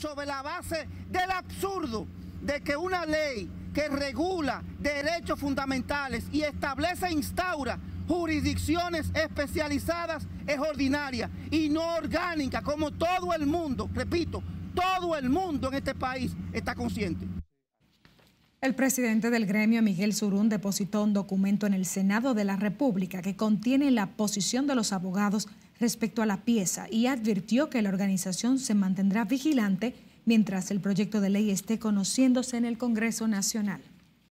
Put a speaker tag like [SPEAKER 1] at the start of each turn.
[SPEAKER 1] sobre la base del absurdo de que una ley que regula derechos fundamentales y establece e instaura jurisdicciones especializadas es ordinaria y no orgánica, como todo el mundo, repito, todo el mundo en este país está consciente.
[SPEAKER 2] El presidente del gremio, Miguel Surún, depositó un documento en el Senado de la República que contiene la posición de los abogados respecto a la pieza y advirtió que la organización se mantendrá vigilante mientras el proyecto de ley esté conociéndose en el Congreso Nacional.